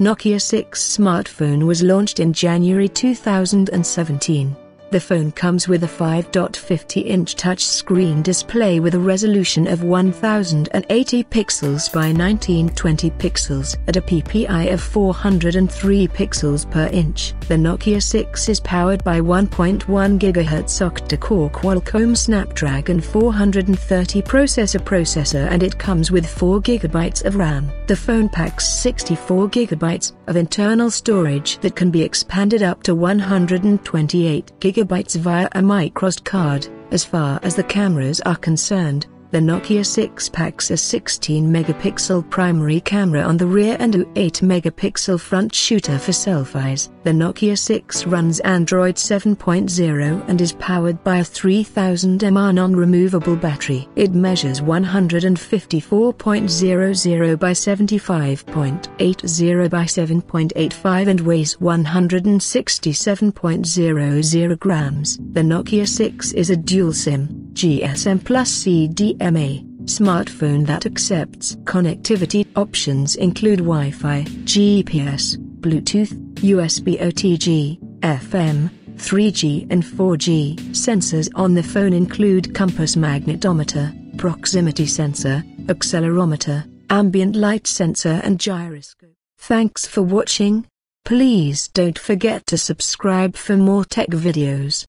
Nokia 6 smartphone was launched in January 2017. The phone comes with a 5.50-inch touchscreen display with a resolution of 1080 pixels by 1920 pixels at a PPI of 403 pixels per inch. The Nokia 6 is powered by 1.1 GHz octa-core Qualcomm Snapdragon 430 processor processor and it comes with 4 GB of RAM. The phone packs 64 GB of internal storage that can be expanded up to 128 GB gigabytes via a microSD card. As far as the cameras are concerned, the Nokia 6 packs a 16-megapixel primary camera on the rear and a 8-megapixel front shooter for selfies. The Nokia 6 runs Android 7.0 and is powered by a 3000 mAh non-removable battery. It measures 154.00 by 75.80 by 7.85 and weighs 167.00 grams. The Nokia 6 is a dual SIM, GSM plus CDMA smartphone that accepts connectivity options include Wi-Fi, GPS, Bluetooth, USB OTG, FM, 3G and 4G. Sensors on the phone include compass magnetometer, proximity sensor, accelerometer, ambient light sensor and gyroscope. Thanks for watching. Please don't forget to subscribe for more tech videos.